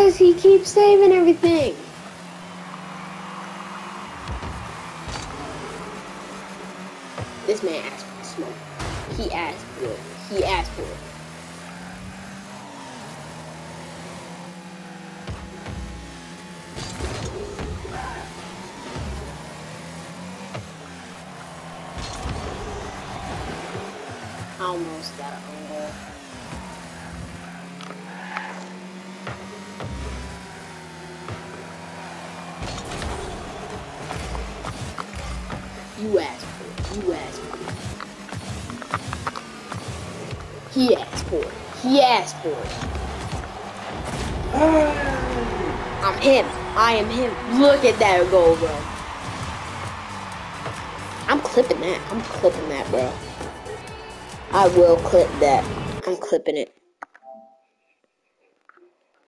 does he keep saving everything? This man asked for smoke. He asked for it. He asked for it. Almost got on goal. You asked for it. You asked for it. He asked for it. He asked for it. I'm him. I am him. Look at that goal, bro. I'm clipping that. I'm clipping that, bro. I will clip that. I'm clipping it.